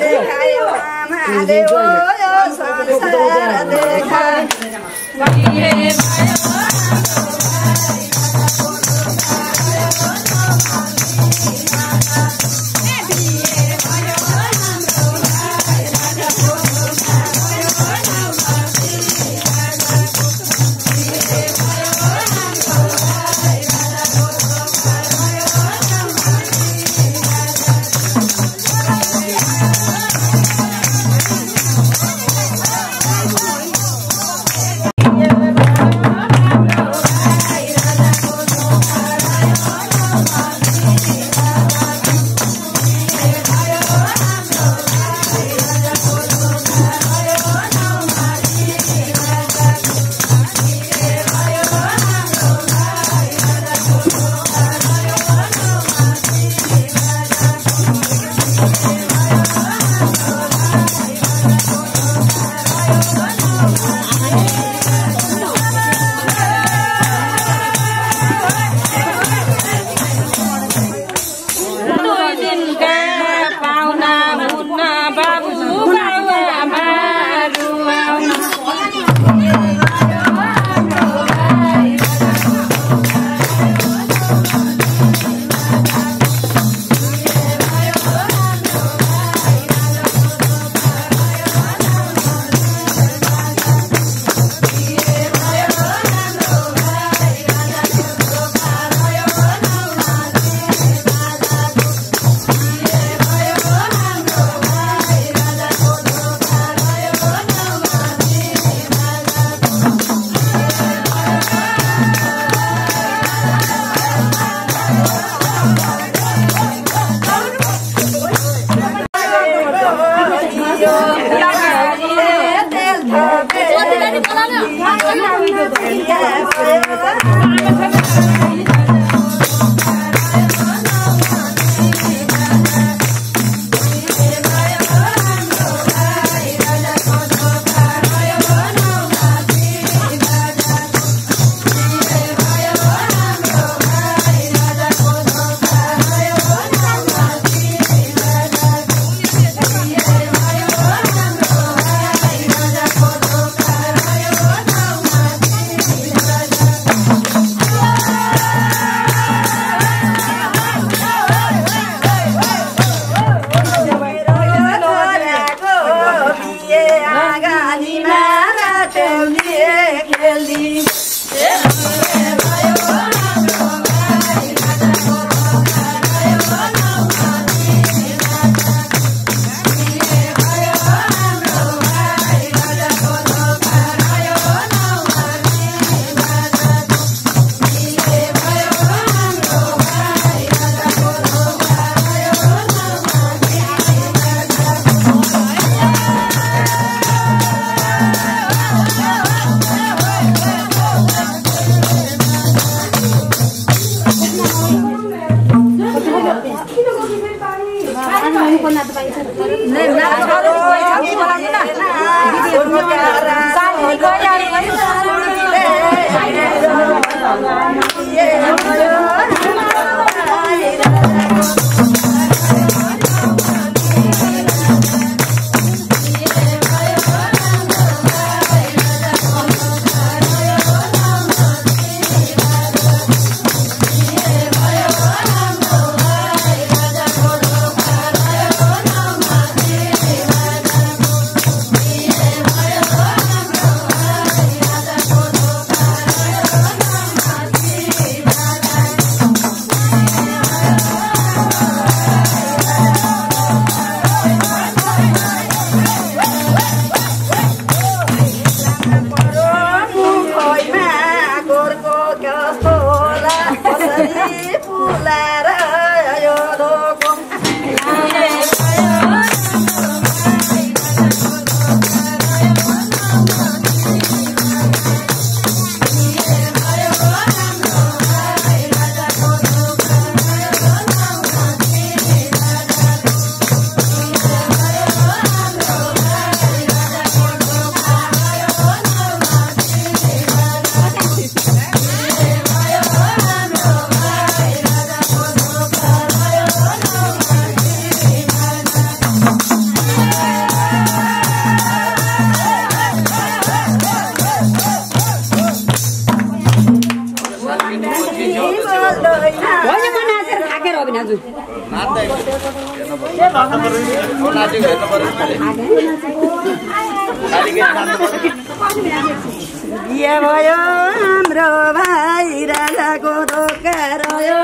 देखायो आमाले feliz. बिहे भयो हाम्रो भाइ राजाको धोका रह्यो